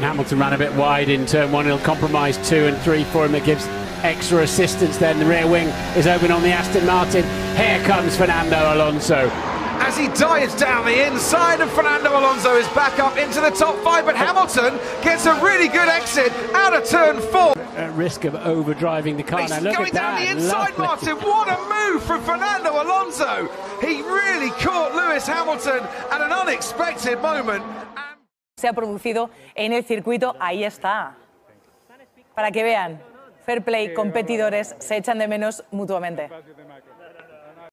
And Hamilton ran a bit wide in turn one. He'll compromise two and three for him. It gives extra assistance then. The rear wing is open on the Aston Martin. Here comes Fernando Alonso. As he dives down the inside, and Fernando Alonso is back up into the top five, but Hamilton gets a really good exit out of turn four. At risk of overdriving the car. He's now look going down that. the inside, Lovely. Martin. What a move from Fernando Alonso. He really caught Lewis Hamilton at an unexpected moment. Se ha producido en el circuito, ahí está. Para que vean, fair play, competidores se echan de menos mutuamente.